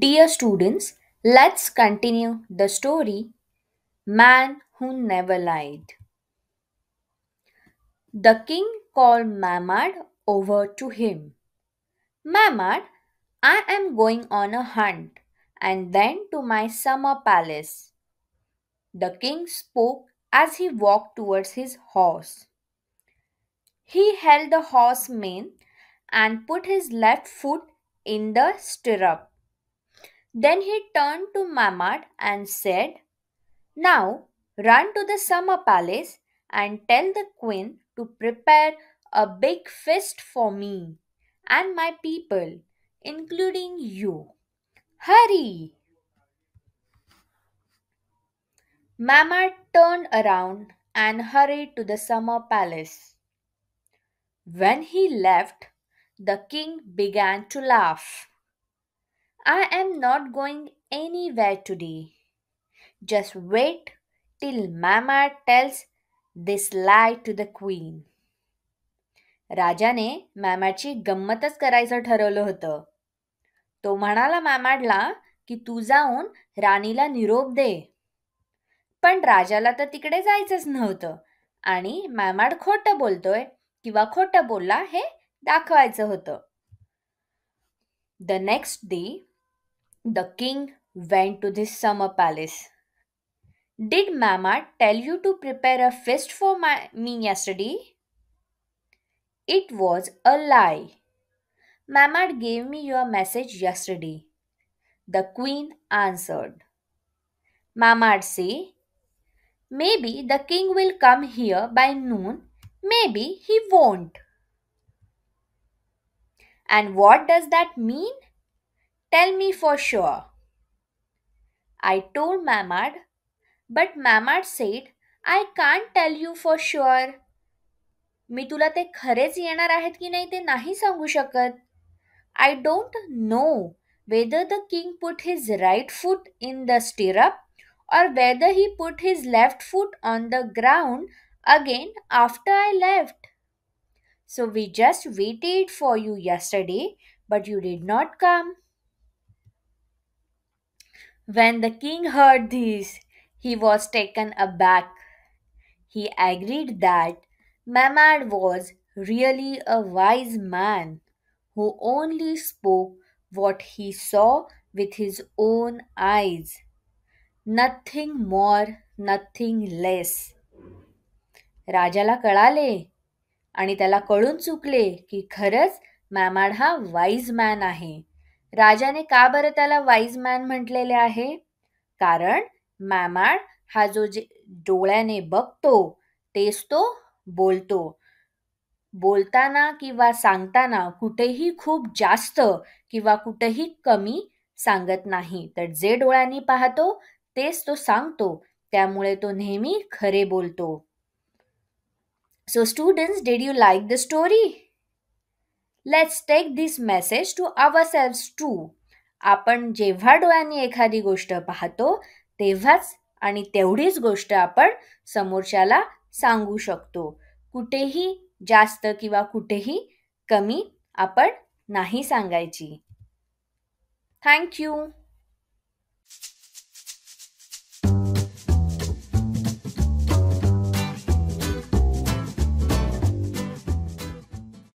Dear students, let's continue the story Man Who Never Lied. The king called Mamad over to him. Mamad, I am going on a hunt and then to my summer palace. The king spoke as he walked towards his horse. He held the horse mane and put his left foot in the stirrup. Then he turned to Mamad and said, Now run to the summer palace and tell the queen to prepare a big feast for me and my people, including you. Hurry! Mamad turned around and hurried to the summer palace. When he left, the king began to laugh. I am not going anywhere today. Just wait till Mama tells this lie to the queen. राजाने मॅमाची गंमतच करायचं ठरवलं होतं तो म्हणाला मॅमाडला की तू जाऊन राणीला निरोप दे पण राजाला तर तिकडे जायचंच नव्हतं आणि मॅमाड खोटं बोलतोय किंवा खोटं बोलला हे दाखवायचं होतं the next day The king went to the summer palace. Did Mamad tell you to prepare a feast for my, me yesterday? It was a lie. Mamad gave me your message yesterday. The queen answered. Mamad say, Maybe the king will come here by noon. Maybe he won't. And what does that mean? Tell me for sure. I told Mamad, but Mamad said, I can't tell you for sure. मी तुला ते खरेच येणार आहेत की नाही ते नाही सांगू शकत I don't know whether the king put his right foot in the stirrup or whether he put his left foot on the ground again after I left. So we just waited for you yesterday, but you did not come. When the king heard this, he was taken aback. He agreed that Mamad was really a wise man who only spoke what he saw with his own eyes. Nothing more, nothing less. राजाला कळाले आणि त्याला कळून चुकले की खरंच मॅमाड हा wise man आहे राजाने का बरं त्याला वाईज मॅन म्हटलेले आहे? कारण मॅमाड हा जो जे डोळ्याने बघतो तेच तो बोलतो. बोलताना किंवा सांगताना कुठेही खूप जास्त किंवा कुठेही कमी सांगत नाही. तर जे डोळ्यांनी पाहतो तेच तो सांगतो. त्यामुळे तो नेहमी खरे बोलतो. So students did you like the story let's take this message to our self to आपण जेव्हा डोळ्यांनी एखादी गोष्ट पाहतो तेव्हाच आणि तेवढीच गोष्ट आपण समोरच्याला सांगू शकतो. कुठेही जास्त किंवा कुठेही कमी आपण नाही सांगायची. थँक्यू